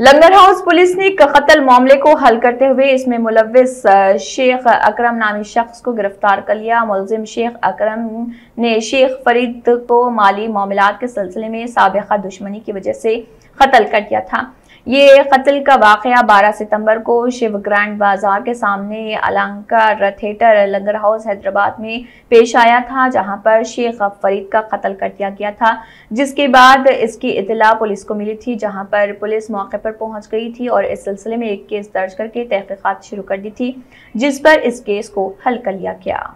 लंगर house police ने कत्ल मामले को हल करते हुए इसमें मुलविस शेख अकरम नामी शख्स को गिरफ़्तार कर लिया। मुलजिम शेख अकरम ने शेख फरीद को माली मामला के सिलसिले में सबका दुश्मनी की वजह से कत्ल कर दिया था। ये कत्ल का वाक़ 12 सितंबर को शिव ग्रैंड बाज़ार के सामने अलंकार थिएटर लंगर हाउस हैदराबाद में पेश आया था, जहाँ पर शेख फरीद का कत्ल कर दिया गया था। जिसके बाद इसकी इतला पुलिस को मिली थी, जहाँ पर पुलिस मौके पर पहुँच गई थी और इस सिलसिले में एक केस दर्ज करके तहकीकत शुरू कर दी थी, जिस पर इस केस को हल कर लिया गया।